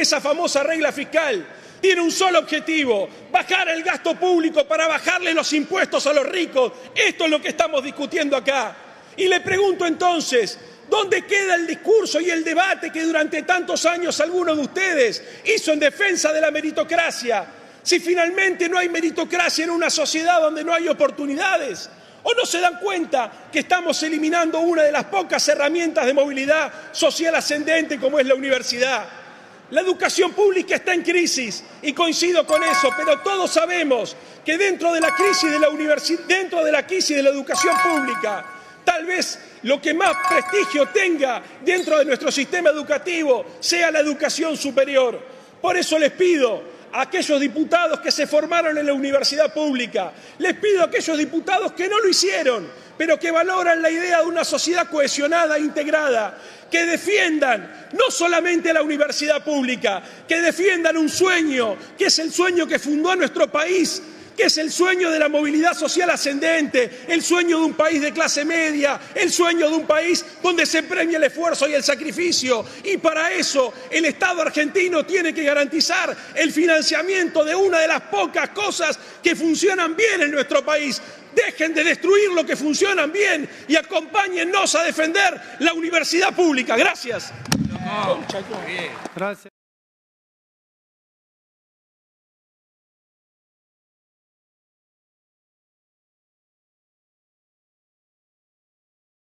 esa famosa regla fiscal tiene un solo objetivo, bajar el gasto público para bajarle los impuestos a los ricos. Esto es lo que estamos discutiendo acá. Y le pregunto entonces, ¿dónde queda el discurso y el debate que durante tantos años alguno de ustedes hizo en defensa de la meritocracia? Si finalmente no hay meritocracia en una sociedad donde no hay oportunidades. ¿O no se dan cuenta que estamos eliminando una de las pocas herramientas de movilidad social ascendente como es la universidad? La educación pública está en crisis y coincido con eso, pero todos sabemos que dentro de la crisis de la dentro de la crisis de la educación pública, tal vez lo que más prestigio tenga dentro de nuestro sistema educativo sea la educación superior. Por eso les pido a aquellos diputados que se formaron en la universidad pública, les pido a aquellos diputados que no lo hicieron, pero que valoran la idea de una sociedad cohesionada e integrada, que defiendan no solamente la universidad pública, que defiendan un sueño, que es el sueño que fundó nuestro país, que es el sueño de la movilidad social ascendente, el sueño de un país de clase media, el sueño de un país donde se premia el esfuerzo y el sacrificio. Y para eso el Estado argentino tiene que garantizar el financiamiento de una de las pocas cosas que funcionan bien en nuestro país. Dejen de destruir lo que funcionan bien y acompáñennos a defender la universidad pública. Gracias. Gracias.